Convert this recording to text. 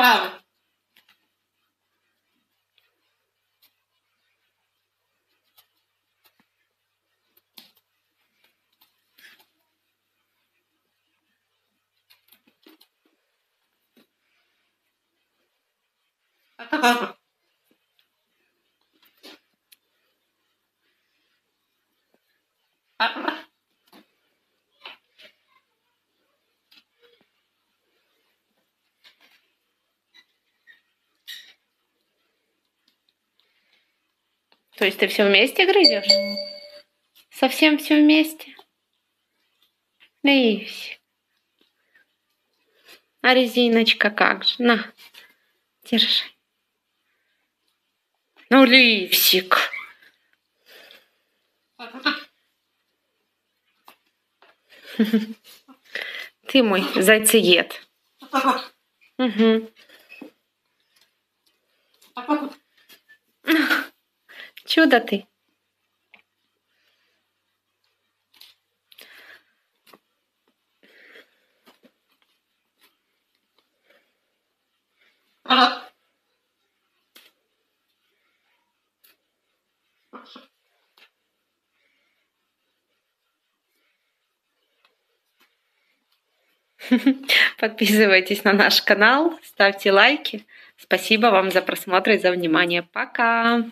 правый. То есть ты все вместе грызешь? Совсем все вместе? Ливсик. А резиночка как же? На, держи. Ну, Ливсик. Ты мой зайцеед. Угу. Чудо ты. Подписывайтесь на наш канал, ставьте лайки. Спасибо вам за просмотр и за внимание. Пока!